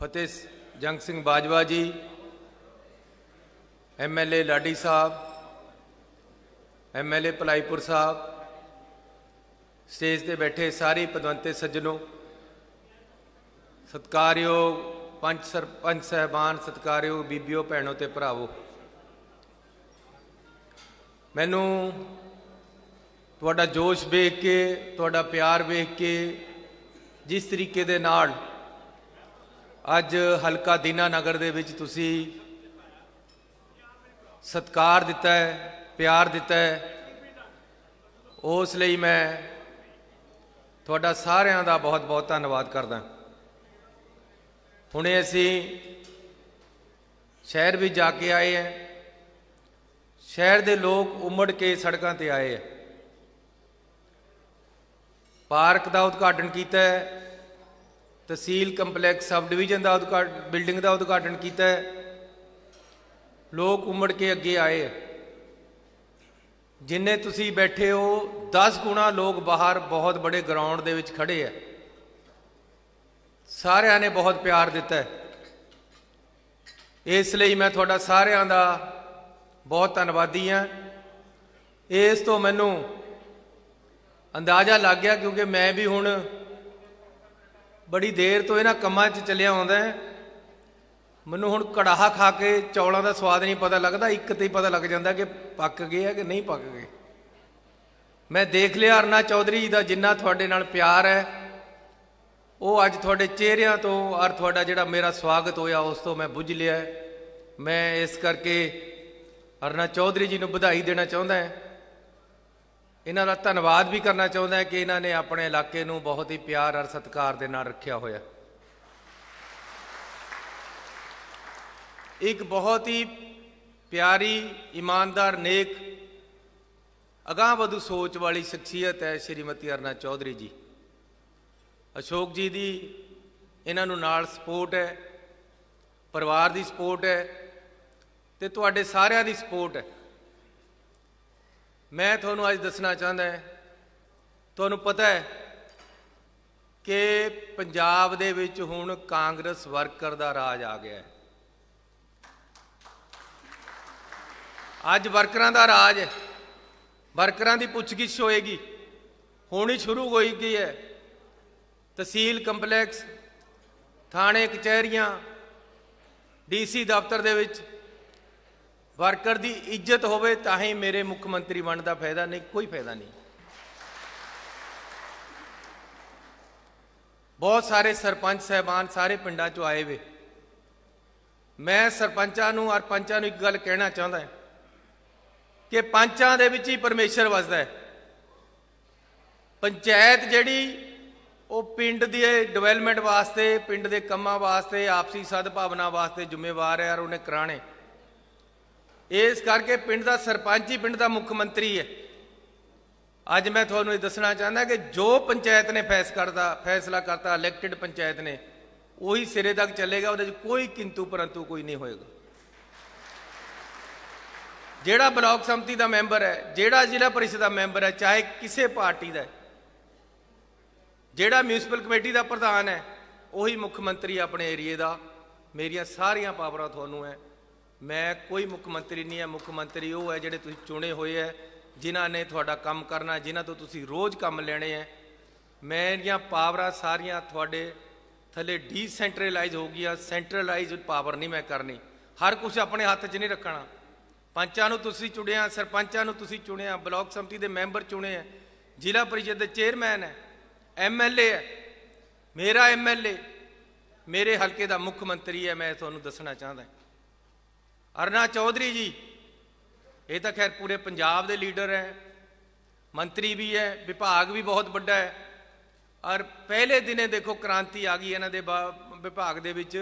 ਫਤਿਹ Jang Singh Bajwa ji MLA Ladi Sahib MLA Bhalaipur Sahib, stage ਤੇ ਬੈਠੇ ਸਾਰੇ ਪਦਵੰਤੇ ਸੱਜਣੋ। ਸਤਕਾਰਯੋਗ ਪੰਜ ਸਰਪੰਚ ਸਹਿਬਾਨ, ਸਤਕਾਰਯੋਗ ਬੀਬੀਓ, ਭੈਣੋ ਤੇ ਭਰਾਵੋ। ਮੈਨੂੰ ਤੁਹਾਡਾ ਜੋਸ਼ ਵੇਖ ਕੇ, ਤੁਹਾਡਾ ਪਿਆਰ ਵੇਖ ਕੇ, ਜਿਸ ਤਰੀਕੇ ਦੇ ਨਾਲ ਅੱਜ ਹਲਕਾ ਦੀਨਾਨਗਰ ਦੇ ਵਿੱਚ ਤੁਸੀਂ ਸਤਕਾਰ ਦਿੱਤਾ ਹੈ, ਪਿਆਰ ਦਿੱਤਾ ਹੈ। ਉਸ ਲਈ ਮੈਂ ਤੁਹਾਡਾ ਸਾਰਿਆਂ ਦਾ ਬਹੁਤ ਬਹੁਤ ਧੰਨਵਾਦ ਕਰਦਾ। ਹੁਣੇ ਅਸੀਂ ਸ਼ਹਿਰ ਵੀ ਜਾ ਕੇ ਆਏ ਹਾਂ। ਸ਼ਹਿਰ ਦੇ ਲੋਕ ਉਮੜ ਕੇ ਸੜਕਾਂ ਤੇ ਆਏ ਹੈ। ਪਾਰਕ ਦਾ ਉਦਘਾਟਨ ਕੀਤਾ ਹੈ। ਤਹਿਸੀਲ ਕੰਪਲੈਕਸ ਸਬ ਡਿਵੀਜ਼ਨ ਦਾ ਉਦਘਾਟਨ ਬਿਲਡਿੰਗ ਦਾ ਉਦਘਾਟਨ ਕੀਤਾ ਹੈ। ਲੋਕ ਉਮੜ ਕੇ ਅੱਗੇ ਆਏ ਜਿੰਨੇ ਤੁਸੀਂ ਬੈਠੇ ਹੋ 10 ਗੁਣਾ ਲੋਕ ਬਾਹਰ ਬਹੁਤ ਬੜੇ ਗਰਾਊਂਡ ਦੇ ਵਿੱਚ ਖੜੇ ਹੈ। ਸਾਰਿਆਂ ਨੇ ਬਹੁਤ ਪਿਆਰ ਦਿੱਤਾ ਇਸ ਲਈ ਮੈਂ ਤੁਹਾਡਾ ਸਾਰਿਆਂ ਦਾ ਬਹੁਤ ਧੰਨਵਾਦੀ ਹਾਂ। ਇਸ ਤੋਂ ਮੈਨੂੰ ਅੰਦਾਜ਼ਾ ਲੱਗ ਗਿਆ ਕਿਉਂਕਿ ਮੈਂ ਵੀ ਹੁਣ ਬੜੀ ਦੇਰ ਤੋਂ ਇਹਨਾਂ ਕੰਮਾਂ 'ਚ ਚੱਲਿਆ ਆਉਂਦਾ ਮੈਨੂੰ ਹੁਣ ਕੜਾਹਾ ਖਾ ਕੇ ਚੌਲਾਂ ਦਾ ਸਵਾਦ ਨਹੀਂ ਪਤਾ ਲੱਗਦਾ, ਇੱਕ ਤੇ ਹੀ ਪਤਾ ਲੱਗ ਜਾਂਦਾ ਕਿ ਪੱਕ ਗਏ ਆ ਕਿ ਨਹੀਂ ਪੱਕ ਗਏ। ਮੈਂ ਦੇਖ ਲਿਆ ਅਰਨਾ ਚੌਧਰੀ ਜੀ ਦਾ ਜਿੰਨਾ ਤੁਹਾਡੇ ਨਾਲ ਪਿਆਰ ਹੈ। ਉਹ ਅੱਜ ਤੁਹਾਡੇ ਚਿਹਰਿਆਂ ਤੋਂ ਔਰ ਤੁਹਾਡਾ ਜਿਹੜਾ ਮੇਰਾ ਸਵਾਗਤ ਹੋਇਆ, ਉਸ ਤੋਂ ਮੈਂ ਬੁੱਝ ਲਿਆ। ਮੈਂ ਇਸ ਕਰਕੇ ਅਰਨਾ ਚੌਧਰੀ ਜੀ ਨੂੰ ਵਧਾਈ ਦੇਣਾ ਚਾਹੁੰਦਾ ਹਾਂ। ਇਹਨਾਂ ਦਾ ਧੰਨਵਾਦ ਵੀ ਕਰਨਾ ਚਾਹੁੰਦਾ ਕਿ ਇਹਨਾਂ ਨੇ ਆਪਣੇ ਇਲਾਕੇ ਨੂੰ ਬਹੁਤ ਹੀ ਪਿਆਰ ਔਰ ਸਤਿਕਾਰ ਦੇ ਨਾਲ ਰੱਖਿਆ ਹੋਇਆ ਇੱਕ ਬਹੁਤ ਹੀ ਪਿਆਰੀ, ਇਮਾਨਦਾਰ, ਨੇਕ, ਅਗਾਂਹਵਧੂ ਸੋਚ ਵਾਲੀ ਸ਼ਖਸੀਅਤ ਹੈ ਸ਼੍ਰੀਮਤੀ ਅਰਨਾ ਚੌਧਰੀ ਜੀ। ਅਸ਼ੋਕ ਜੀ ਦੀ ਇਹਨਾਂ ਨੂੰ ਨਾਲ ਸਪੋਰਟ ਹੈ, ਪਰਿਵਾਰ ਦੀ ਸਪੋਰਟ ਹੈ ਤੇ ਤੁਹਾਡੇ ਸਾਰਿਆਂ ਦੀ ਸਪੋਰਟ ਹੈ। ਮੈਂ ਤੁਹਾਨੂੰ ਅੱਜ ਦੱਸਣਾ ਚਾਹੁੰਦਾ ਹਾਂ, ਤੁਹਾਨੂੰ ਪਤਾ ਹੈ ਕਿ ਪੰਜਾਬ ਦੇ ਵਿੱਚ ਹੁਣ ਕਾਂਗਰਸ ਵਰਕਰ ਦਾ ਰਾਜ ਆ ਗਿਆ ਹੈ। ਅੱਜ ਵਰਕਰਾਂ ਦਾ ਰਾਜ ਹੈ। ਵਰਕਰਾਂ ਦੀ ਪੁੱਛਗਿੱਛ ਹੋਏਗੀ। ਹੋਣੀ ਸ਼ੁਰੂ ਹੋਈ ਗਈ ਹੈ। ਤਹਿਸੀਲ ਕੰਪਲੈਕਸ, ਥਾਣੇ, ਕਚਹਿਰੀਆਂ, ਡੀਸੀ ਦਫ਼ਤਰ ਦੇ ਵਿੱਚ ਵਰਕਰ ਦੀ ਇੱਜ਼ਤ ਹੋਵੇ ਤਾਂ ਹੀ ਮੇਰੇ ਮੁੱਖ ਮੰਤਰੀ ਬਣਨ ਦਾ ਫਾਇਦਾ, ਨਹੀਂ ਕੋਈ ਫਾਇਦਾ ਨਹੀਂ। ਬਹੁਤ ਸਾਰੇ ਸਰਪੰਚ ਸਹਿਬਾਨ ਸਾਰੇ ਪਿੰਡਾਂ 'ਚੋਂ ਆਏ ਵੇ। ਮੈਂ ਸਰਪੰਚਾਂ ਨੂੰ ਔਰ ਪੰਚਾਂ ਨੂੰ ਇੱਕ ਗੱਲ ਕਹਿਣਾ ਚਾਹੁੰਦਾ ਹਾਂ ਕਿ ਪੰਚਾਂ ਦੇ ਵਿੱਚ ਹੀ ਪਰਮੇਸ਼ਰ ਵਸਦਾ ਹੈ। ਪੰਚਾਇਤ ਜਿਹੜੀ, ਉਹ ਪਿੰਡ ਦੇ ਡਿਵੈਲਪਮੈਂਟ ਵਾਸਤੇ, ਪਿੰਡ ਦੇ ਕੰਮਾਂ ਵਾਸਤੇ, ਆਪਸੀ ਸਦਭਾਵਨਾ ਵਾਸਤੇ ਜ਼ਿੰਮੇਵਾਰ ਹੈ ਔਰ ਉਹਨੇ ਕਰਾਣੇ। ਇਸ ਕਰਕੇ ਪਿੰਡ ਦਾ ਸਰਪੰਚ ਹੀ ਪਿੰਡ ਦਾ ਮੁੱਖ ਮੰਤਰੀ ਹੈ। ਅੱਜ ਮੈਂ ਤੁਹਾਨੂੰ ਇਹ ਦੱਸਣਾ ਚਾਹੁੰਦਾ ਕਿ ਜੋ ਪੰਚਾਇਤ ਨੇ ਫੈਸ ਕਰਦਾ, ਫੈਸਲਾ ਕਰਤਾ ਇਲੈਕਟਿਡ ਪੰਚਾਇਤ ਨੇ, ਉਹੀ ਸਿਰੇ ਤੱਕ ਚੱਲੇਗਾ, ਉਹਦੇ ਵਿੱਚ ਕੋਈ ਕਿੰਤੂ ਪਰੰਤੂ ਕੋਈ ਨਹੀਂ ਹੋਏਗਾ। ਜਿਹੜਾ ਬਲਾਕ ਸੰਮਤੀ ਦਾ ਮੈਂਬਰ ਹੈ, ਜਿਹੜਾ ਜ਼ਿਲ੍ਹਾ ਪਰਿਸ਼ਦ ਦਾ ਮੈਂਬਰ ਹੈ, ਚਾਹੇ ਕਿਸੇ ਪਾਰਟੀ ਦਾ ਜਿਹੜਾ ਮਿਊਨਿਸਪਲ ਕਮੇਟੀ ਦਾ ਪ੍ਰਧਾਨ ਹੈ, ਉਹੀ ਮੁੱਖ ਮੰਤਰੀ ਆਪਣੇ ਏਰੀਏ ਦਾ, ਮੇਰੀਆਂ ਸਾਰੀਆਂ ਪਾਵਰਾਂ ਤੁਹਾਨੂੰ ਹੈ ਮੈਂ ਕੋਈ ਮੁੱਖ ਮੰਤਰੀ ਨਹੀਂ ਹੈ, ਮੁੱਖ ਮੰਤਰੀ ਉਹ ਹੈ ਜਿਹੜੇ ਤੁਸੀਂ ਚੁਣੇ ਹੋਏ ਹੈ, ਜਿਨ੍ਹਾਂ ਨੇ ਤੁਹਾਡਾ ਕੰਮ ਕਰਨਾ, ਜਿਨ੍ਹਾਂ ਤੋਂ ਤੁਸੀਂ ਰੋਜ਼ ਕੰਮ ਲੈਣੇ ਹੈ। ਮੇਰੀਆਂ ਪਾਵਰਾਂ ਸਾਰੀਆਂ ਤੁਹਾਡੇ ਥੱਲੇ ਡੀਸੈਂਟਰਲਾਈਜ਼ ਹੋ ਗਈਆਂ ਸੈਂਟਰਲਾਈਜ਼ ਪਾਵਰ ਨਹੀਂ ਮੈਂ ਕਰਨੀ। ਹਰ ਕੁਝ ਆਪਣੇ ਹੱਥ 'ਚ ਨਹੀਂ ਰੱਖਣਾ। ਪੰਚਾਂ ਨੂੰ ਤੁਸੀਂ ਚੁਣਿਆ, ਸਰਪੰਚਾਂ ਨੂੰ ਤੁਸੀਂ ਚੁਣਿਆ, ਬਲਾਕ ਸੰਮਤੀ ਦੇ ਮੈਂਬਰ ਚੁਣੇ ਆ ਜ਼ਿਲ੍ਹਾ ਪਰਿਸ਼ਦ ਦੇ ਚੇਅਰਮੈਨ ਹੈ ਐਮਐਲਏ ਹੈ। ਮੇਰਾ ਐਮਐਲਏ ਮੇਰੇ ਹਲਕੇ ਦਾ ਮੁੱਖ ਮੰਤਰੀ ਹੈ, ਮੈਂ ਤੁਹਾਨੂੰ ਦੱਸਣਾ ਚਾਹੁੰਦਾ ਅਰਨਾ ਚੌਧਰੀ ਜੀ, ਇਹ ਤਾਂ ਖੈਰ ਪੂਰੇ ਪੰਜਾਬ ਦੇ ਲੀਡਰ ਹੈ, ਮੰਤਰੀ ਵੀ ਹੈ, ਵਿਭਾਗ ਵੀ ਬਹੁਤ ਵੱਡਾ ਹੈ। ਔਰ ਪਹਿਲੇ ਦਿਨੇ ਦੇਖੋ ਕ੍ਰਾਂਤੀ ਆ ਗਈ ਇਹਨਾਂ ਦੇ ਵਿਭਾਗ ਦੇ ਵਿੱਚ,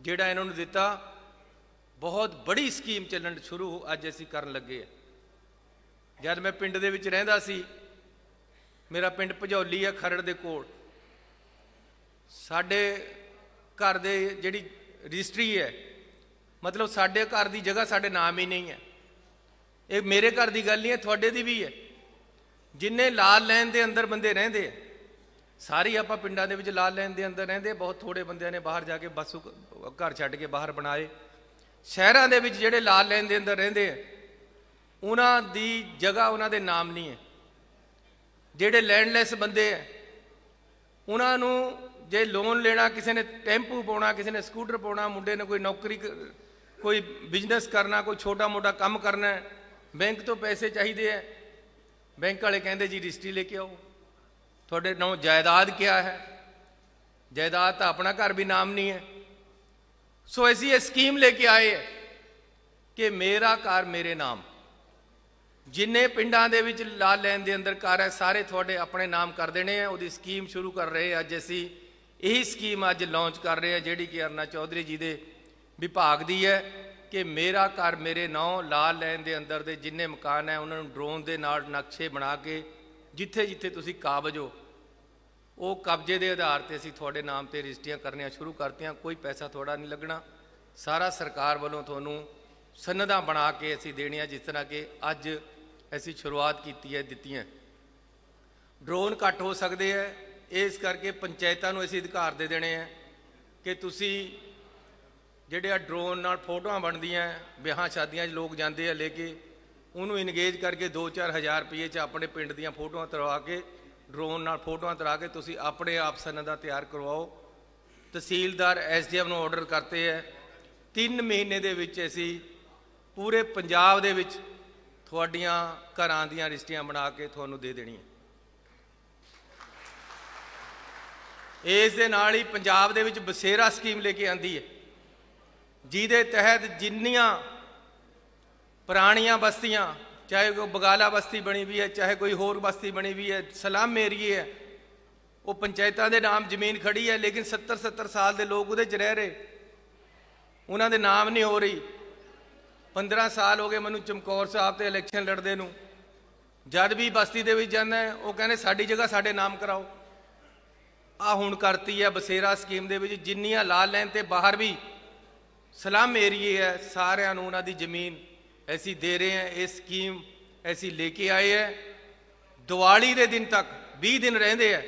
ਜਿਹੜਾ ਇਹਨਾਂ ਨੂੰ ਦਿੱਤਾ। ਬਹੁਤ ਬੜੀ ਸਕੀਮ ਚੱਲਣ ਸ਼ੁਰੂ ਅੱਜ ਅਸੀਂ ਕਰਨ ਲੱਗੇ ਆ ਜਦ ਮੈਂ ਪਿੰਡ ਦੇ ਵਿੱਚ ਰਹਿੰਦਾ ਸੀ, ਮੇਰਾ ਪਿੰਡ ਭਜੌਲੀ ਹੈ ਖਰੜ ਦੇ ਕੋਲ। ਸਾਡੇ ਘਰ ਦੇ ਜਿਹੜੀ ਰਜਿਸਟਰੀ ਹੈ ਮਤਲਬ ਸਾਡੇ ਘਰ ਦੀ ਜਗ੍ਹਾ ਸਾਡੇ ਨਾਮ ਹੀ ਨਹੀਂ ਹੈ। ਇਹ ਮੇਰੇ ਘਰ ਦੀ ਗੱਲ ਨਹੀਂ ਹੈ, ਤੁਹਾਡੇ ਦੀ ਵੀ ਹੈ। ਜਿੰਨੇ ਲਾਲ ਲੈਣ ਦੇ ਅੰਦਰ ਬੰਦੇ ਰਹਿੰਦੇ ਆ, ਸਾਰੀ ਆਪਾਂ ਪਿੰਡਾਂ ਦੇ ਵਿੱਚ ਲਾਲ ਲੈਣ ਦੇ ਅੰਦਰ ਰਹਿੰਦੇ ਬਹੁਤ ਥੋੜੇ ਬੰਦਿਆਂ ਨੇ ਬਾਹਰ ਜਾ ਕੇ ਬਸ ਘਰ ਛੱਡ ਕੇ ਬਾਹਰ ਬਣਾਏ। ਸ਼ਹਿਰਾਂ ਦੇ ਵਿੱਚ ਜਿਹੜੇ ਲਾਲ ਲੈਣ ਦੇ ਅੰਦਰ ਰਹਿੰਦੇ ਆ, ਉਹਨਾਂ ਦੀ ਜਗ੍ਹਾ ਉਹਨਾਂ ਦੇ ਨਾਮ ਨਹੀਂ ਹੈ। ਜਿਹੜੇ ਲੈਂਡਲੈਸ ਬੰਦੇ ਆ, ਉਹਨਾਂ ਨੂੰ ਜੇ ਲੋਨ ਲੈਣਾ, ਕਿਸੇ ਨੇ ਟੈਂਪੂ ਪਾਉਣਾ, ਕਿਸੇ ਨੇ ਸਕੂਟਰ ਪਾਉਣਾ, ਮੁੰਡੇ ਨੇ ਕੋਈ ਨੌਕਰੀ ਕੋਈ ਬਿਜ਼ਨਸ ਕਰਨਾ, ਕੋਈ ਛੋਟਾ ਮੋਟਾ ਕੰਮ ਕਰਨਾ ਬੈਂਕ ਤੋਂ ਪੈਸੇ ਚਾਹੀਦੇ ਆ ਬੈਂਕ ਵਾਲੇ ਕਹਿੰਦੇ, ਜੀ, ਰਜਿਸਟਰੀ ਲੈ ਕੇ ਆਓ। ਤੁਹਾਡੇ ਨਾਮ ਜਾਇਦਾਦ ਕਿਆ ਹੈ? ਜਾਇਦਾਦ ਤਾਂ ਆਪਣਾ ਘਰ ਵੀ ਨਾਮ ਨਹੀਂ ਹੈ। ਸੋ ਅਸੀਂ ਇਹ ਸਕੀਮ ਲੈ ਕੇ ਆਏ ਹੈ ਕਿ ਮੇਰਾ ਘਰ ਮੇਰੇ ਨਾਮ। ਜਿੰਨੇ ਪਿੰਡਾਂ ਦੇ ਵਿੱਚ ਲਾਲ ਲੈਣ ਦੇ ਅੰਦਰ ਘਰ ਹੈ, ਸਾਰੇ ਤੁਹਾਡੇ ਆਪਣੇ ਨਾਮ ਕਰ ਦੇਣੇ ਆ ਉਹਦੀ ਸਕੀਮ ਸ਼ੁਰੂ ਕਰ ਰਹੇ ਅੱਜ ਅਸੀਂ ਇਹੀ ਸਕੀਮ ਅੱਜ ਲਾਂਚ ਕਰ ਰਹੇ ਆ ਜਿਹੜੀ ਕਿ ਅਰਨਾ ਚੌਧਰੀ ਜੀ ਦੇ ਵਿਭਾਗ ਦੀ ਹੈ ਕਿ ਮੇਰਾ ਘਰ ਮੇਰੇ ਨਾਂ ਲਾਲ ਲੈਣ ਦੇ ਅੰਦਰ ਦੇ ਜਿੰਨੇ ਮਕਾਨ ਹੈ, ਉਹਨਾਂ ਨੂੰ ਡਰੋਨ ਦੇ ਨਾਲ ਨਕਸ਼ੇ ਬਣਾ ਕੇ ਜਿੱਥੇ ਜਿੱਥੇ ਤੁਸੀਂ ਕਾਬਜ ਹੋ, ਉਹ ਕਬਜ਼ੇ ਦੇ ਆਧਾਰ ਤੇ ਅਸੀਂ ਤੁਹਾਡੇ ਨਾਮ ਤੇ ਰਜਿਸਟਰੀਆਂ ਕਰਨੀਆਂ ਸ਼ੁਰੂ ਕਰਤੀਆਂ, ਕੋਈ ਪੈਸਾ ਤੁਹਾਡਾ ਨਹੀਂ ਲੱਗਣਾ। ਸਾਰਾ ਸਰਕਾਰ ਵੱਲੋਂ ਤੁਹਾਨੂੰ ਸਨਦਾਂ ਬਣਾ ਕੇ ਅਸੀਂ ਦੇਣੀਆਂ, ਜਿਸ ਤਰ੍ਹਾਂ ਕਿ ਅੱਜ ਅਸੀਂ ਸ਼ੁਰੂਆਤ ਕੀਤੀ ਹੈ, ਦਿੱਤੀਆਂ। ਡਰੋਨ ਘੱਟ ਹੋ ਸਕਦੇ ਹੈ, ਇਸ ਕਰਕੇ ਪੰਚਾਇਤਾਂ ਨੂੰ ਅਸੀਂ ਅਧਿਕਾਰ ਦੇ ਦੇਣੇ ਆ ਕਿ ਤੁਸੀਂ ਜਿਹੜੇ ਆ ਡਰੋਨ ਨਾਲ ਫੋਟੋਆਂ ਬਣਦੀਆਂ, ਵਿਆਹਾਂ ਸ਼ਾਦੀਆਂ 'ਚ ਲੋਕ ਜਾਂਦੇ ਆ ਲੈ ਕੇ, ਉਹਨੂੰ ਇੰਗੇਜ ਕਰਕੇ 2-4 ਹਜ਼ਾਰ ਰੁਪਏ 'ਚ ਆਪਣੇ ਪਿੰਡ ਦੀਆਂ ਫੋਟੋਆਂ ਤਰਵਾ ਕੇ ਡਰੋਨ ਨਾਲ ਫੋਟੋਆਂ ਤਰਾ ਕੇ ਤੁਸੀਂ ਆਪਣੇ ਆਪ ਸਨਦਾ ਤਿਆਰ ਕਰਵਾਓ। ਤਹਿਸੀਲਦਾਰ ਐਸਡੀਐਮ ਨੂੰ ਆਰਡਰ ਕਰਤੇ ਹੈ 3 ਮਹੀਨੇ ਦੇ ਵਿੱਚ ਅਸੀਂ ਪੂਰੇ ਪੰਜਾਬ ਦੇ ਵਿੱਚ ਤੁਹਾਡੀਆਂ ਘਰਾਂ ਦੀਆਂ ਰਜਿਸਟਰੀਆਂ ਬਣਾ ਕੇ ਤੁਹਾਨੂੰ ਦੇ ਦੇਣੀਆਂ। ਇਸ ਦੇ ਨਾਲ ਹੀ ਪੰਜਾਬ ਦੇ ਵਿੱਚ ਬਸੇਰਾ ਸਕੀਮ ਲੈ ਕੇ ਆਂਦੀ ਹੈ। ਜਿਹਦੇ ਤਹਿਤ ਜਿੰਨੀਆਂ ਪੁਰਾਣੀਆਂ ਬਸਤੀਆਂ, ਚਾਹੇ ਕੋਈ ਬਗਾਲਾ ਬਸਤੀ ਬਣੀ ਵੀ ਹੈ, ਚਾਹੇ ਕੋਈ ਹੋਰ ਬਸਤੀ ਬਣੀ ਵੀ ਹੈ, ਸਲਾਮ ਏਰੀਏ ਹੈ, ਉਹ ਪੰਚਾਇਤਾਂ ਦੇ ਨਾਮ ਜ਼ਮੀਨ ਖੜੀ ਹੈ, ਲੇਕਿਨ 70 70 ਸਾਲ ਦੇ ਲੋਕ ਉਹਦੇ 'ਚ ਰਹਿ ਰਹੇ। ਉਹਨਾਂ ਦੇ ਨਾਮ ਨਹੀਂ ਹੋ ਰਹੀ। 15 ਸਾਲ ਹੋ ਗਏ ਮੈਨੂੰ ਚਮਕੌਰ ਸਾਹਿਬ ਤੇ ਇਲੈਕਸ਼ਨ ਲੜਦੇ ਨੂੰ। ਜਦ ਵੀ ਬਸਤੀ ਦੇ ਵਿੱਚ ਜਾਂਦਾ ਉਹ ਕਹਿੰਦੇ, ਸਾਡੀ ਜਗ੍ਹਾ ਸਾਡੇ ਨਾਮ ਕਰਾਓ। ਆ ਹੁਣ ਕਰਤੀ ਹੈ ਬਸੇਰਾ ਸਕੀਮ ਦੇ ਵਿੱਚ, ਜਿੰਨੀਆਂ ਲਾਲ ਲੈਣ ਤੇ ਬਾਹਰ ਵੀ ਸਲਮ ਏਰੀਏ ਹੈ, ਸਾਰਿਆਂ ਨੂੰ ਉਹਨਾਂ ਦੀ ਜ਼ਮੀਨ ਅਸੀਂ ਦੇ ਰਹੇ ਹਾਂ, ਇਹ ਸਕੀਮ ਅਸੀਂ ਲੈ ਕੇ ਆਏ ਹੈ। ਦੀਵਾਲੀ ਦੇ ਦਿਨ ਤੱਕ 20 ਦਿਨ ਰਹਿੰਦੇ ਆ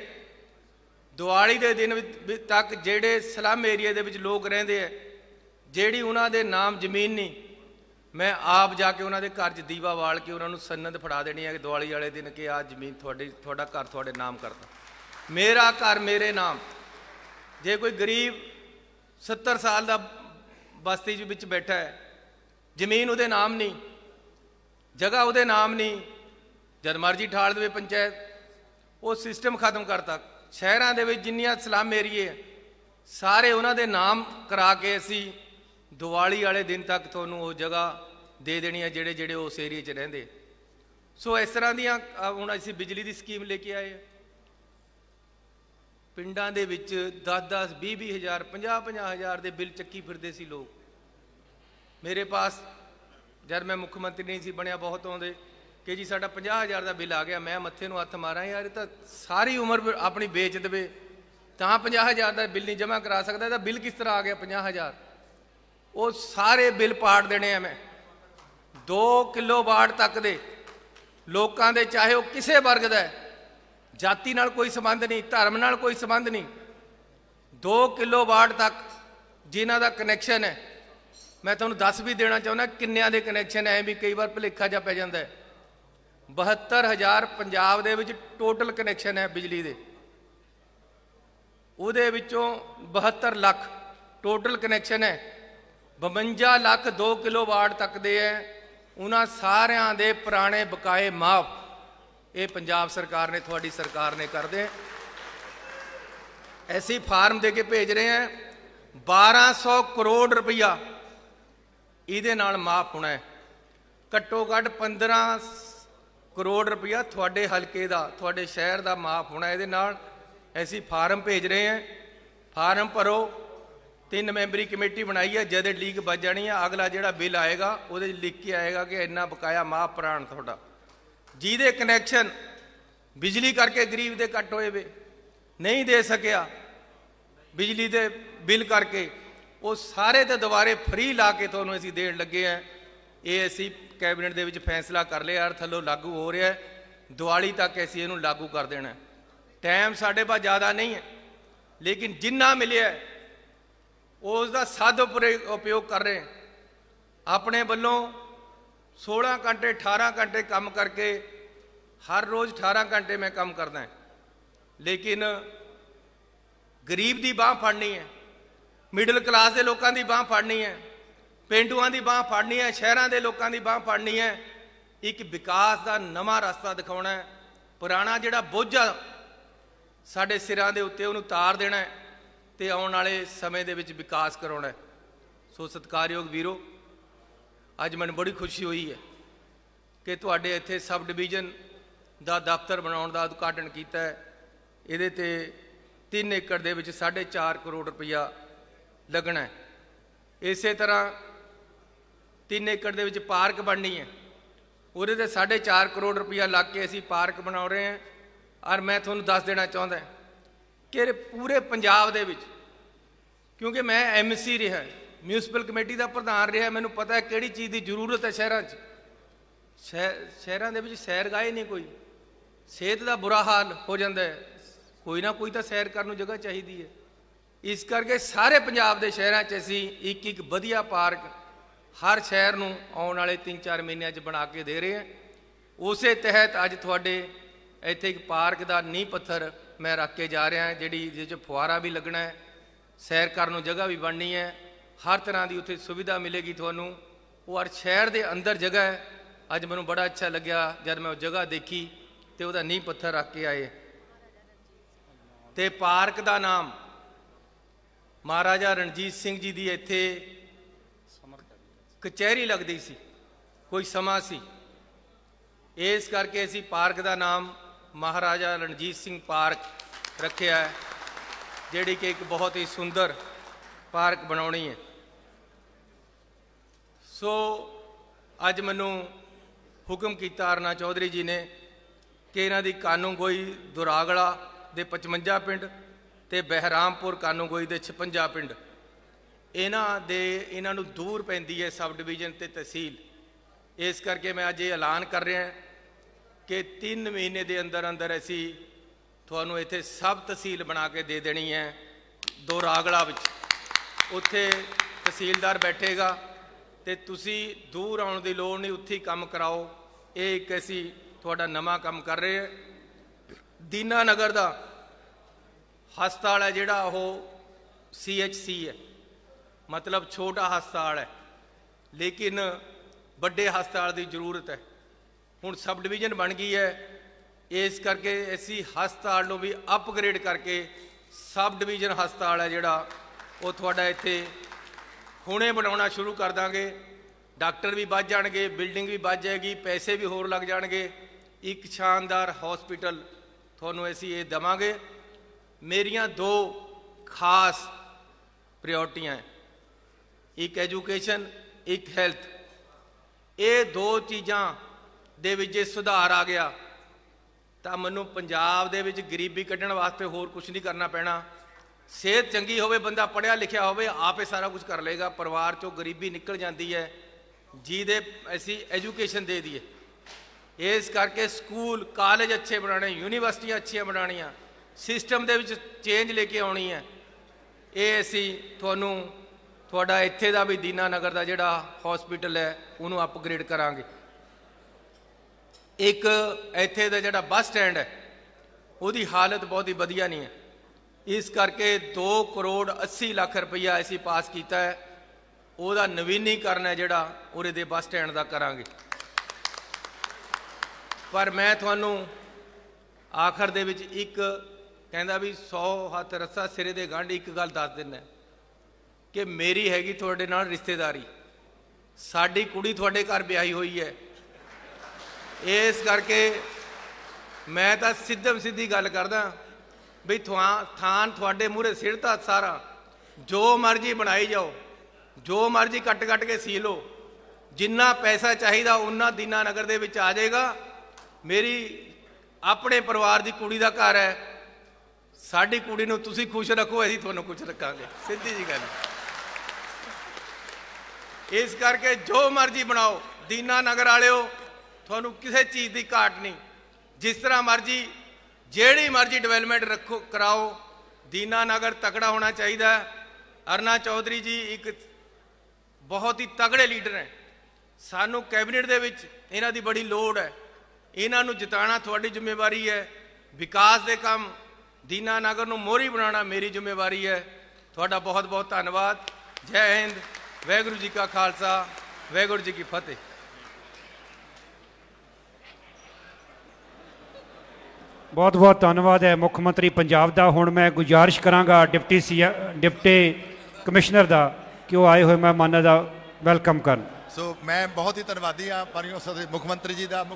ਦੀਵਾਲੀ ਦੇ ਦਿਨ ਤੱਕ ਜਿਹੜੇ ਸਲਮ ਏਰੀਏ ਦੇ ਵਿੱਚ ਲੋਕ ਰਹਿੰਦੇ ਆ ਜਿਹੜੀ ਉਹਨਾਂ ਦੇ ਨਾਮ ਜ਼ਮੀਨ ਨਹੀਂ, ਮੈਂ ਆਪ ਜਾ ਕੇ ਉਹਨਾਂ ਦੇ ਘਰ 'ਚ ਦੀਵਾ ਵਾਲ ਕੇ ਉਹਨਾਂ ਨੂੰ ਸੰਨਤ ਫੜਾ ਦੇਣੀ ਹੈ ਕਿ ਦੀਵਾਲੀ ਵਾਲੇ ਦਿਨ ਕਿ ਆ ਜ਼ਮੀਨ ਤੁਹਾਡੀ ਤੁਹਾਡਾ ਘਰ ਤੁਹਾਡੇ ਨਾਮ ਕਰਦਾ ਮੇਰਾ ਘਰ ਮੇਰੇ ਨਾਮ। ਜੇ ਕੋਈ ਗਰੀਬ 70 ਸਾਲ ਦਾ ਬਸਤੀ ਵਿੱਚ ਬੈਠਾ ਹੈ। ਜ਼ਮੀਨ ਉਹਦੇ ਨਾਮ ਨਹੀਂ, ਜਗ੍ਹਾ ਉਹਦੇ ਨਾਮ ਨਹੀਂ, ਜਦ ਮਰਜ਼ੀ ਠਾਲ ਦੇਵੇ ਪੰਚਾਇਤ, ਉਹ ਸਿਸਟਮ ਖਤਮ ਕਰਤਾ। ਸ਼ਹਿਰਾਂ ਦੇ ਵਿੱਚ ਜਿੰਨੀਆਂ ਸਲਾਮ ਏਰੀਏ ਸਾਰੇ ਉਹਨਾਂ ਦੇ ਨਾਮ ਕਰਾ ਕੇ ਅਸੀਂ ਦੀਵਾਲੀ ਵਾਲੇ ਦਿਨ ਤੱਕ ਤੁਹਾਨੂੰ ਉਹ ਜਗ੍ਹਾ ਦੇ ਦੇਣੀ ਹੈ ਜਿਹੜੇ ਜਿਹੜੇ ਉਸ ਏਰੀਏ 'ਚ ਰਹਿੰਦੇ ਸੋ ਇਸ ਤਰ੍ਹਾਂ ਦੀਆਂ ਹੁਣ ਅਸੀਂ ਬਿਜਲੀ ਦੀ ਸਕੀਮ ਲੈ ਕੇ ਆਏ ਹਾਂ ਪਿੰਡਾਂ ਦੇ ਵਿੱਚ 10-10 20-20 ਹਜ਼ਾਰ 50-50 ਹਜ਼ਾਰ ਦੇ ਬਿੱਲ ਚੱਕੀ ਫਿਰਦੇ ਸੀ ਲੋਕ। ਮੇਰੇ ਪਾਸ ਜਦ ਮੈਂ ਮੁੱਖ ਮੰਤਰੀ ਨਹੀਂ ਸੀ ਬਣਿਆ ਬਹੁਤ ਆਉਂਦੇ ਕਿ ਜੀ ਸਾਡਾ 50000 ਦਾ ਬਿੱਲ ਆ ਗਿਆ, ਮੈਂ ਮੱਥੇ ਨੂੰ ਹੱਥ ਮਾਰਾਂ, ਯਾਰ ਇਹ ਤਾਂ ਸਾਰੀ ਉਮਰ ਆਪਣੀ ਵੇਚ ਦੇਵੇ। ਤਾਂ 50000 ਦਾ ਬਿੱਲ ਨਹੀਂ ਜਮ੍ਹਾਂ ਕਰਾ ਸਕਦਾ, ਇਹਦਾ ਬਿੱਲ ਕਿਸ ਤਰ੍ਹਾਂ ਆ ਗਿਆ 50000 ਉਹ ਸਾਰੇ ਬਿੱਲ ਪਾੜ ਦੇਣੇ ਆ ਮੈਂ। 2 ਕਿਲੋ ਵਾਟ ਤੱਕ ਦੇ। ਲੋਕਾਂ ਦੇ ਚਾਹੇ ਉਹ ਕਿਸੇ ਵਰਗ ਦਾ ਹੈ। ਜਾਤੀ ਨਾਲ ਕੋਈ ਸੰਬੰਧ ਨਹੀਂ, ਧਰਮ ਨਾਲ ਕੋਈ ਸੰਬੰਧ ਨਹੀਂ। 2 ਕਿਲੋ ਵਾਟ ਤੱਕ ਜਿਨ੍ਹਾਂ ਦਾ ਕਨੈਕਸ਼ਨ ਹੈ, ਮੈਂ ਤੁਹਾਨੂੰ ਦੱਸ ਵੀ ਦੇਣਾ ਚਾਹੁੰਦਾ ਕਿੰਨਿਆਂ ਦੇ ਕਨੈਕਸ਼ਨ ਐ ਵੀ ਕਈ ਵਾਰ ਭੁਲੇਖਾ ਜਾ ਪੈ ਜਾਂਦਾ ਹੈ। 72000 ਪੰਜਾਬ ਦੇ ਵਿੱਚ ਟੋਟਲ ਕਨੈਕਸ਼ਨ ਹੈ ਬਿਜਲੀ ਦੇ। ਉਹਦੇ ਵਿੱਚੋਂ 72 ਲੱਖ ਟੋਟਲ ਕਨੈਕਸ਼ਨ ਹੈ। 52 ਲੱਖ 2 ਕਿਲੋ ਵਾਟ ਤੱਕ ਦੇ ਹੈ। ਉਹਨਾਂ ਸਾਰਿਆਂ ਦੇ ਪੁਰਾਣੇ ਬਕਾਏ ਮਾਫ। ਇਹ ਪੰਜਾਬ ਸਰਕਾਰ ਨੇ, ਤੁਹਾਡੀ ਸਰਕਾਰ ਨੇ ਕਰਦੇ ਐਸੀ ਫਾਰਮ ਦੇ ਕੇ ਭੇਜ ਰਹੇ ਆ 1200 ਕਰੋੜ ਰੁਪਈਆ ਇਹਦੇ ਨਾਲ ਮਾਫ ਹੋਣਾ ਹੈ। ਘੱਟੋ ਘੱਟ 15 ਕਰੋੜ ਰੁਪਈਆ ਤੁਹਾਡੇ ਹਲਕੇ ਦਾ, ਤੁਹਾਡੇ ਸ਼ਹਿਰ ਦਾ ਮਾਫ ਹੋਣਾ ਇਹਦੇ ਨਾਲ। ਐਸੀ ਫਾਰਮ ਭੇਜ ਰਹੇ ਆ, ਫਾਰਮ ਭਰੋ। ਤਿੰਨ ਮੈਂਬਰੀ ਕਮੇਟੀ ਬਣਾਈ ਹੈ ਜਦ ਲੀਕ ਵੱਜ ਜਾਣੀ ਹੈ ਅਗਲਾ ਜਿਹੜਾ ਬਿੱਲ ਆਏਗਾ, ਉਹਦੇ ਲਿਖ ਕੇ ਆਏਗਾ ਕਿ ਇੰਨਾ ਬਕਾਇਆ ਮਾਫ ਪ੍ਰਾਣ ਤੁਹਾਡਾ। ਜਿਹਦੇ ਕਨੈਕਸ਼ਨ ਬਿਜਲੀ ਕਰਕੇ ਗਰੀਬ ਦੇ ਕੱਟ ਹੋਏ ਵੇ ਨਹੀਂ ਦੇ ਸਕਿਆ ਬਿਜਲੀ ਦੇ ਬਿੱਲ ਕਰਕੇ ਉਹ ਸਾਰੇ ਤੇ ਦੁਬਾਰੇ ਫ੍ਰੀ ਲਾ ਕੇ ਤੁਹਾਨੂੰ ਅਸੀਂ ਦੇਣ ਲੱਗੇ ਆ। ਇਹ ਅਸੀਂ ਕੈਬਨਿਟ ਦੇ ਵਿੱਚ ਫੈਸਲਾ ਕਰ ਲਿਆ ਯਾਰ ਥੱਲੋਂ ਲਾਗੂ ਹੋ ਰਿਹਾ ਹੈ। ਦੀਵਾਲੀ ਤੱਕ ਅਸੀਂ ਇਹਨੂੰ ਲਾਗੂ ਕਰ ਦੇਣਾ ਟਾਈਮ ਸਾਡੇ ਪਾਸ ਜ਼ਿਆਦਾ ਨਹੀਂ ਹੈ ਲੇਕਿਨ ਜਿੰਨਾ ਮਿਲਿਆ ਹੈ, ਉਸ ਦਾ ਸਦ ਉਪਰੇ- ਉਪਯੋਗ ਕਰ ਰਹੇ ਆਪਣੇ ਵੱਲੋਂ 16 ਘੰਟੇ 18 ਘੰਟੇ ਕੰਮ ਕਰਕੇ ਹਰ ਰੋਜ਼ 18 ਘੰਟੇ ਮੈਂ ਕੰਮ ਕਰਦਾ ਹਾਂ। ਲੇਕਿਨ ਗਰੀਬ ਦੀ ਬਾਹ ਫੜਨੀ ਹੈ ਮਿਡਲ ਕਲਾਸ ਦੇ ਲੋਕਾਂ ਦੀ ਬਾਹ ਫੜਨੀ ਹੈ, ਪਿੰਡੂਆਂ ਦੀ ਬਾਹ ਫੜਨੀ ਹੈ, ਸ਼ਹਿਰਾਂ ਦੇ ਲੋਕਾਂ ਦੀ ਬਾਹ ਫੜਨੀ ਹੈ, ਇੱਕ ਵਿਕਾਸ ਦਾ ਨਵਾਂ ਰਸਤਾ ਦਿਖਾਉਣਾ ਹੈ। ਪੁਰਾਣਾ ਜਿਹੜਾ ਬੋਝਾ ਸਾਡੇ ਸਿਰਾਂ ਦੇ ਉੱਤੇ ਉਹਨੂੰ ਤਾਰ ਦੇਣਾ ਹੈ ਤੇ ਆਉਣ ਵਾਲੇ ਸਮੇਂ ਦੇ ਵਿੱਚ ਵਿਕਾਸ ਕਰਾਉਣਾ ਹੈ। ਸੋ ਸਤਿਕਾਰਯੋਗ ਵੀਰੋ ਅੱਜ ਮੈਨੂੰ ਬੜੀ ਖੁਸ਼ੀ ਹੋਈ ਹੈ ਕਿ ਤੁਹਾਡੇ ਇੱਥੇ ਸਬ ਡਿਵੀਜ਼ਨ ਦਾ ਦਫ਼ਤਰ ਬਣਾਉਣ ਦਾ ਉਦਘਾਟਨ ਕੀਤਾ ਹੈ। ਇਹਦੇ ਤੇ 3 ਏਕੜ ਦੇ ਵਿੱਚ 4.5 ਕਰੋੜ ਰੁਪਇਆ ਲੱਗਣਾ ਹੈ। ਇਸੇ ਤਰ੍ਹਾਂ 3 ਏਕੜ ਦੇ ਵਿੱਚ ਪਾਰਕ ਬਣਨੀ ਹੈ। ਉਹਦੇ ਤੇ 4.5 ਕਰੋੜ ਰੁਪਇਆ ਲੱਗ ਕੇ ਅਸੀਂ ਪਾਰਕ ਬਣਾ ਰਹੇ ਹਾਂ। ਔਰ ਮੈਂ ਤੁਹਾਨੂੰ ਦੱਸ ਦੇਣਾ ਚਾਹੁੰਦਾ ਕਿ ਪੂਰੇ ਪੰਜਾਬ ਦੇ ਵਿੱਚ, ਕਿਉਂਕਿ ਮੈਂ ਐਮਸੀ ਰਿਹਾ ਮਿਊਨਿਸਪਲ ਕਮੇਟੀ ਦਾ ਪ੍ਰਧਾਨ ਰਿਹਾ, ਮੈਨੂੰ ਪਤਾ ਹੈ ਕਿਹੜੀ ਚੀਜ਼ ਦੀ ਜ਼ਰੂਰਤ ਹੈ ਸ਼ਹਿਰਾਂ 'ਚ। ਸ਼ਹਿ- ਸ਼ਹਿਰਾਂ ਦੇ ਵਿੱਚ ਸੈਰ ਗਾਏ ਨਹੀਂ ਕੋਈ। ਸਿਹਤ ਦਾ ਬੁਰਾ ਹਾਲ ਹੋ ਜਾਂਦਾ ਹੈ। ਕੋਈ ਨਾ ਕੋਈ ਤਾਂ ਸੈਰ ਕਰਨ ਨੂੰ ਜਗ੍ਹਾ ਚਾਹੀਦੀ ਹੈ। ਇਸ ਕਰਕੇ ਸਾਰੇ ਪੰਜਾਬ ਦੇ ਸ਼ਹਿਰਾਂ 'ਚ ਅਸੀਂ ਇੱਕ ਇੱਕ ਵਧੀਆ ਪਾਰਕ ਹਰ ਸ਼ਹਿਰ ਨੂੰ ਆਉਣ ਵਾਲੇ 3-4 ਮਹੀਨਿਆਂ 'ਚ ਬਣਾ ਕੇ ਦੇ ਰਹੇ ਹਾਂ। ਉਸੇ ਤਹਿਤ ਅੱਜ ਤੁਹਾਡੇ ਇੱਥੇ ਇੱਕ ਪਾਰਕ ਦਾ ਨੀਂਹ ਪੱਥਰ ਮੈਂ ਰੱਖ ਕੇ ਜਾ ਰਿਹਾ ਜਿਹੜੀ ਜਿਹਦੇ 'ਚ ਫੁਆਰਾ ਵੀ ਲੱਗਣਾ ਹੈ। ਸੈਰ ਕਰਨ ਨੂੰ ਜਗ੍ਹਾ ਵੀ ਬਣਨੀ ਹੈ। ਹਰ ਤਰ੍ਹਾਂ ਦੀ ਉੱਥੇ ਸੁਵਿਧਾ ਮਿਲੇਗੀ ਤੁਹਾਨੂੰ। ਉਹ ਹਰ ਸ਼ਹਿਰ ਦੇ ਅੰਦਰ ਜਗ੍ਹਾ ਹੈ। ਅੱਜ ਮੈਨੂੰ ਬੜਾ ਅੱਛਾ ਲੱਗਿਆ ਜਦ ਮੈਂ ਉਹ ਜਗ੍ਹਾ ਦੇਖੀ ਤੇ ਉਹਦਾ ਨੀਂਹ ਪੱਥਰ ਰੱਖ ਕੇ ਆਏ। ਤੇ ਪਾਰਕ ਦਾ ਨਾਮ ਮਹਾਰਾਜਾ ਰਣਜੀਤ ਸਿੰਘ ਜੀ ਦੀ ਇੱਥੇ ਕਚਹਿਰੀ ਲੱਗਦੀ ਸੀ। ਕੋਈ ਸਮਾਂ ਸੀ। ਇਸ ਕਰਕੇ ਅਸੀਂ ਪਾਰਕ ਦਾ ਨਾਮ ਮਹਾਰਾਜਾ ਰਣਜੀਤ ਸਿੰਘ ਪਾਰਕ ਰੱਖਿਆ ਹੈ, ਜਿਹੜੀ ਕਿ ਇੱਕ ਬਹੁਤ ਹੀ ਸੁੰਦਰ ਪਾਰਕ ਬਣਾਉਣੀ ਹੈ। ਸੋ ਅੱਜ ਮੈਨੂੰ ਹੁਕਮ ਕੀਤਾ ਅਰਨਾ ਚੌਧਰੀ ਜੀ ਨੇ ਕਿ ਇਹਨਾਂ ਦੀ ਕਾਨੂੰਗੋਈ ਦੁਰਾਗਲਾ ਦੇ 55 ਪਿੰਡ ਤੇ ਬਹਿਰਾਮਪੁਰ ਕਾਨੂੰਗੋਈ ਦੇ 56 ਪਿੰਡ। ਇਹਨਾਂ ਦੇ, ਇਹਨਾਂ ਨੂੰ ਦੂਰ ਪੈਂਦੀ ਹੈ ਸਬ ਡਿਵੀਜ਼ਨ ਤੇ ਤਹਿਸੀਲ। ਇਸ ਕਰਕੇ ਮੈਂ ਅੱਜ ਇਹ ਐਲਾਨ ਕਰ ਰਿਹਾ ਕਿ 3 ਮਹੀਨੇ ਦੇ ਅੰਦਰ ਅੰਦਰ ਅਸੀਂ ਤੁਹਾਨੂੰ ਇੱਥੇ ਸਬ ਤਹਿਸੀਲ ਬਣਾ ਕੇ ਦੇ ਦੇਣੀ ਹੈ ਦੋ ਰਾਗੜਾ ਵਿੱਚ। ਉੱਥੇ ਤਹਿਸੀਲਦਾਰ ਬੈਠੇਗਾ ਤੇ ਤੁਸੀਂ ਦੂਰ ਆਉਣ ਦੀ ਲੋੜ ਨਹੀਂ, ਉੱਥੇ ਹੀ ਕੰਮ ਕਰਾਓ। ਇਹ ਇੱਕ ਅਸੀਂ ਤੁਹਾਡਾ ਨਵਾਂ ਕੰਮ ਕਰ ਰਹੇ ਹਾਂ। ਦੀਨਾ ਨਗਰ ਦਾ ਹਸਪਤਾਲ ਹੈ ਜਿਹੜਾ ਉਹ ਸੀਐਚਸੀ ਹੈ। ਮਤਲਬ ਛੋਟਾ ਹਸਪਤਾਲ ਹੈ। ਲੇਕਿਨ ਵੱਡੇ ਹਸਪਤਾਲ ਦੀ ਜ਼ਰੂਰਤ ਹੈ। ਹੁਣ ਸਬ ਡਿਵੀਜ਼ਨ ਬਣ ਗਈ ਹੈ। ਇਸ ਕਰਕੇ ਅਸੀਂ ਹਸਪਤਾਲ ਨੂੰ ਵੀ ਅਪਗ੍ਰੇਡ ਕਰਕੇ ਸਬ ਡਿਵੀਜ਼ਨ ਹਸਪਤਾਲ ਹੈ ਜਿਹੜਾ ਉਹ ਤੁਹਾਡਾ ਇੱਥੇ ਹੁਣੇ ਬਣਾਉਣਾ ਸ਼ੁਰੂ ਕਰ ਦਾਂਗੇ। ਡਾਕਟਰ ਵੀ ਵੱਧ ਜਾਣਗੇ, ਬਿਲਡਿੰਗ ਵੀ ਵੱਧ ਜਾਏਗੀ, ਪੈਸੇ ਵੀ ਹੋਰ ਲੱਗ ਜਾਣਗੇ। ਇੱਕ ਸ਼ਾਨਦਾਰ ਹਸਪੀਟਲ ਤੁਹਾਨੂੰ ਅਸੀਂ ਇਹ ਦਵਾਂਗੇ। ਮੇਰੀਆਂ ਦੋ ਖਾਸ ਪ੍ਰਾਇੋਰਟੀਆਂ ਇੱਕ ਐਜੂਕੇਸ਼ਨ, ਇੱਕ ਹੈਲਥ। ਇਹ ਦੋ ਚੀਜ਼ਾਂ ਦੇ ਵਿੱਚ ਜੇ ਸੁਧਾਰ ਆ ਗਿਆ, ਤਾਂ ਮੈਨੂੰ ਪੰਜਾਬ ਦੇ ਵਿੱਚ ਗਰੀਬੀ ਕੱਢਣ ਵਾਸਤੇ ਹੋਰ ਕੁਝ ਨਹੀਂ ਕਰਨਾ ਪੈਣਾ। ਸਿਹਤ ਚੰਗੀ ਹੋਵੇ, ਬੰਦਾ ਪੜਿਆ ਲਿਖਿਆ ਹੋਵੇ, ਆਪੇ ਸਾਰਾ ਕੁਝ ਕਰ ਲੇਗਾ ਪਰਿਵਾਰ ਚੋਂ ਗਰੀਬੀ ਨਿਕਲ ਜਾਂਦੀ ਹੈ। ਜਿਹਦੇ ਅਸੀਂ ਐਜੂਕੇਸ਼ਨ ਦੇ ਦਈਏ। ਇਸ ਕਰਕੇ ਸਕੂਲ ਕਾਲਜ ਅੱਛੇ ਬਣਾਉਣੇ, ਯੂਨੀਵਰਸਿਟੀਆਂ ਅੱਛੀਆਂ ਬਣਾਉਣੀਆਂ। ਸਿਸਟਮ ਦੇ ਵਿੱਚ ਚੇਂਜ ਲੈ ਕੇ ਆਉਣੀ ਹੈ। ਇਹ ਅਸੀਂ ਤੁਹਾਨੂੰ, ਤੁਹਾਡਾ ਇੱਥੇ ਦਾ ਵੀ ਦੀਨਾ ਨਗਰ ਦਾ ਜਿਹੜਾ ਹਸਪੀਟਲ ਹੈ, ਉਹਨੂੰ ਅਪਗ੍ਰੇਡ ਕਰਾਂਗੇ। ਇੱਕ ਇੱਥੇ ਦਾ ਜਿਹੜਾ ਬੱਸ ਸਟੈਂਡ ਹੈ, ਉਹਦੀ ਹਾਲਤ ਬਹੁਤ ਹੀ ਵਧੀਆ ਨਹੀਂ ਹੈ। ਇਸ ਕਰਕੇ 2 ਕਰੋੜ 80 ਲੱਖ ਰੁਪਈਆ ਅਸੀਂ ਪਾਸ ਕੀਤਾ ਹੈ। ਉਹਦਾ ਨਵੀਨੀਕਰਨ ਹੈ ਜਿਹੜਾ, ਉਰੇ ਦੇ ਬੱਸ ਸਟੈਂਡ ਦਾ ਕਰਾਂਗੇ। ਪਰ ਮੈਂ ਤੁਹਾਨੂੰ ਆਖਰ ਦੇ ਵਿੱਚ ਇੱਕ ਕਹਿੰਦਾ ਵੀ 100 ਹੱਥ ਰੱਸਾ ਸਿਰੇ ਦੇ ਗੰਢ ਇੱਕ ਗੱਲ ਦੱਸ ਦਿੰਦਾ ਕਿ ਮੇਰੀ ਹੈਗੀ ਤੁਹਾਡੇ ਨਾਲ ਰਿਸ਼ਤੇਦਾਰੀ। ਸਾਡੀ ਕੁੜੀ ਤੁਹਾਡੇ ਘਰ ਵਿਆਹੀ ਹੋਈ ਹੈ। ਇਸ ਕਰਕੇ ਮੈਂ ਤਾਂ ਸਿੱਧਮ ਸਿੱਧੀ ਗੱਲ ਕਰਦਾ ਵੀ ਥਾਂ ਥਾਨ ਤੁਹਾਡੇ ਮੂਹਰੇ ਸਿਰਤਾ ਸਾਰਾ। ਜੋ ਮਰਜ਼ੀ ਬਣਾਈ ਜਾਓ। ਜੋ ਮਰਜ਼ੀ ਕੱਟ ਕੱਟ ਕੇ ਸੀ ਲਓ। ਜਿੰਨਾ ਪੈਸਾ ਚਾਹੀਦਾ, ਉਹਨਾਂ ਦੀਨਾ ਨਗਰ ਦੇ ਵਿੱਚ ਆ ਜਾਏਗਾ। ਮੇਰੀ ਆਪਣੇ ਪਰਿਵਾਰ ਦੀ ਕੁੜੀ ਦਾ ਘਰ ਹੈ। ਸਾਡੀ ਕੁੜੀ ਨੂੰ ਤੁਸੀਂ ਖੁਸ਼ ਰੱਖੋ, ਅਸੀਂ ਤੁਹਾਨੂੰ ਖੁਸ਼ ਰੱਖਾਂਗੇ। ਸਿੱਧੀ ਜੀ ਗੱਲ। ਇਸ ਕਰਕੇ ਜੋ ਮਰਜ਼ੀ ਬਣਾਓ, ਦੀਨਾ ਨਗਰ ਵਾਲਿਓ, ਤੁਹਾਨੂੰ ਕਿਸੇ ਚੀਜ਼ ਦੀ ਘਾਟ ਨਹੀਂ। ਜਿਸ ਤਰ੍ਹਾਂ ਮਰਜ਼ੀ ਜਿਹੜੀ ਮਰਜ਼ੀ ਡਿਵੈਲਪਮੈਂਟ ਰੱਖੋ, ਕਰਾਓ। ਦੀਨਾ ਨਗਰ ਤਕੜਾ ਹੋਣਾ ਚਾਹੀਦਾ ਹੈ। ਅਰਨਾ ਚੌਧਰੀ ਜੀ ਇੱਕ ਬਹੁਤ ਹੀ ਤਗੜੇ ਲੀਡਰ ਹੈ। ਸਾਨੂੰ ਕੈਬਨਿਟ ਦੇ ਵਿੱਚ ਇਹਨਾਂ ਦੀ ਬੜੀ ਲੋੜ ਹੈ। ਇਹਨਾਂ ਨੂੰ ਜਿਤਾਉਣਾ ਤੁਹਾਡੀ ਜ਼ਿੰਮੇਵਾਰੀ ਹੈ। ਵਿਕਾਸ ਦੇ ਕੰਮ ਦੀਨਾ ਨਗਰ ਨੂੰ ਮੋਹਰੀ ਬਣਾਉਣਾ ਮੇਰੀ ਜ਼ਿੰਮੇਵਾਰੀ ਹੈ। ਤੁਹਾਡਾ ਬਹੁਤ ਬਹੁਤ ਧੰਨਵਾਦ। ਜੈ ਹਿੰਦ। ਵਾਹਿਗੁਰੂ ਜੀ ਕਾ ਖਾਲਸਾ। ਵਾਹਿਗੁਰੂ ਜੀ ਕੀ ਫਤਿਹ। ਬਹੁਤ ਬਹੁਤ ਧੰਨਵਾਦ ਹੈ ਮੁੱਖ ਮੰਤਰੀ ਪੰਜਾਬ ਦਾ। ਹੁਣ ਮੈਂ ਗੁਜ਼ਾਰਿਸ਼ ਕਰਾਂਗਾ ਡਿਪਟੀ ਸੀ ਡਿਪਟੀ ਕਮਿਸ਼ਨਰ ਦਾ ਕਿ ਉਹ ਆਏ ਹੋਏ ਮਹਿਮਾਨਾਂ ਦਾ ਵੈਲਕਮ ਕਰਨ। ਸੋ ਮੈਂ ਬਹੁਤ ਹੀ ਧੰਨਵਾਦੀ ਹਾਂ। ਮਾਨਯੋਗ ਸਰ ਮੁੱਖ ਮੰਤਰੀ ਜੀ ਦਾ ਮੁੱਖ